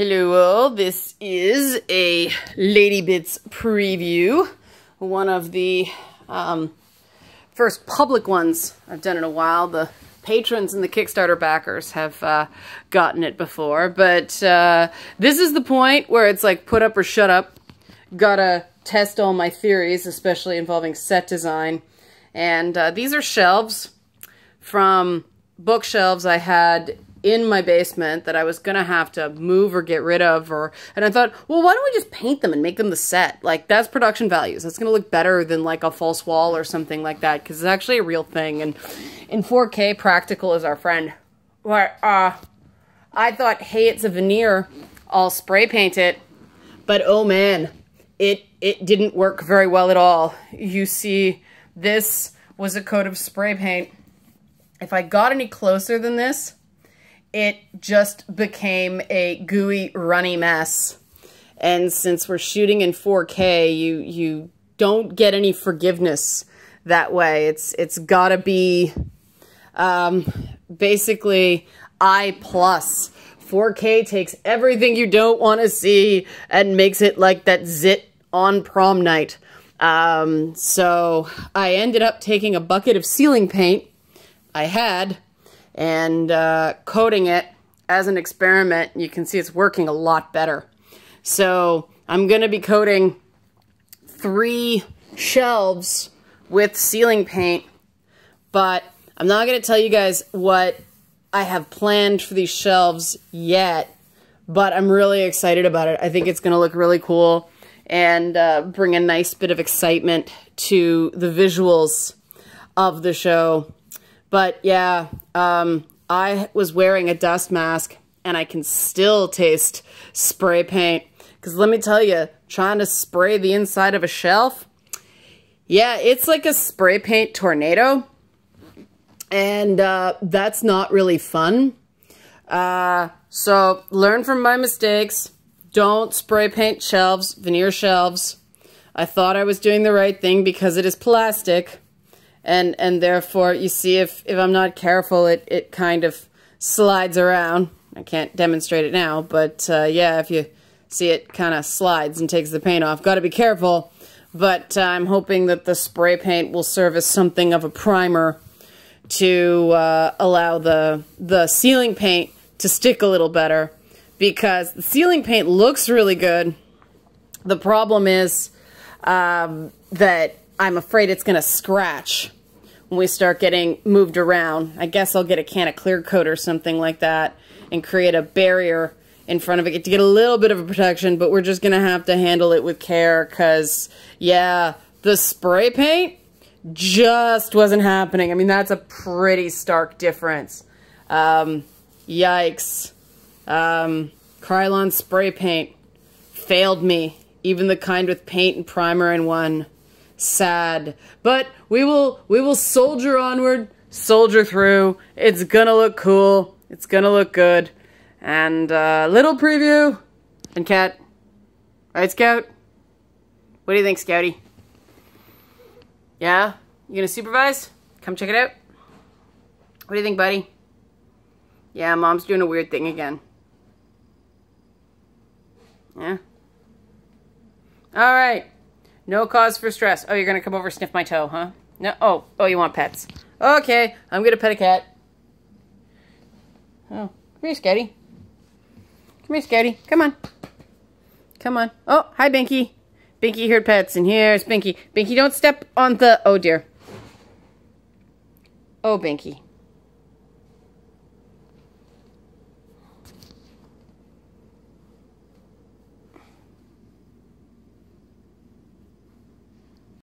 Hello all, this is a Lady Bits preview. One of the um, first public ones I've done in a while. The patrons and the Kickstarter backers have uh, gotten it before, but uh, this is the point where it's like put up or shut up. Gotta test all my theories, especially involving set design. And uh, these are shelves from bookshelves I had in my basement that I was gonna have to move or get rid of or and I thought, well why don't we just paint them and make them the set? Like that's production values. That's gonna look better than like a false wall or something like that because it's actually a real thing and in 4K practical is our friend. Where uh I thought, hey, it's a veneer, I'll spray paint it. But oh man, it it didn't work very well at all. You see, this was a coat of spray paint. If I got any closer than this, it just became a gooey, runny mess. And since we're shooting in 4K, you you don't get any forgiveness that way. It's it's got to be um, basically I plus. 4K takes everything you don't want to see and makes it like that zit on prom night. Um, so I ended up taking a bucket of ceiling paint I had and uh, coating it as an experiment. You can see it's working a lot better. So I'm going to be coating three shelves with ceiling paint, but I'm not going to tell you guys what I have planned for these shelves yet, but I'm really excited about it. I think it's going to look really cool and uh, bring a nice bit of excitement to the visuals of the show. But yeah, um, I was wearing a dust mask and I can still taste spray paint. Because let me tell you, trying to spray the inside of a shelf, yeah, it's like a spray paint tornado. And uh, that's not really fun. Uh, so learn from my mistakes. Don't spray paint shelves, veneer shelves. I thought I was doing the right thing because it is plastic and and therefore you see if if I'm not careful it it kind of slides around. I can't demonstrate it now but uh, yeah if you see it kind of slides and takes the paint off. Got to be careful but uh, I'm hoping that the spray paint will serve as something of a primer to uh, allow the the ceiling paint to stick a little better because the ceiling paint looks really good. The problem is um, that I'm afraid it's going to scratch when we start getting moved around. I guess I'll get a can of clear coat or something like that and create a barrier in front of it to get a little bit of a protection, but we're just going to have to handle it with care because, yeah, the spray paint just wasn't happening. I mean, that's a pretty stark difference. Um, yikes. Um, Krylon spray paint failed me, even the kind with paint and primer in one sad. But we will we will soldier onward, soldier through. It's gonna look cool. It's gonna look good. And uh, little preview. And cat. Right, Scout? What do you think, Scouty? Yeah? You gonna supervise? Come check it out? What do you think, buddy? Yeah, mom's doing a weird thing again. Yeah? Alright. No cause for stress. Oh, you're gonna come over sniff my toe, huh? No. Oh, oh, you want pets? Okay, I'm gonna pet a cat. Oh, come here, Scatty. Come here, Scatty. Come on. Come on. Oh, hi, Binky. Binky heard pets, and here's Binky. Binky, don't step on the... Oh, dear. Oh, Binky.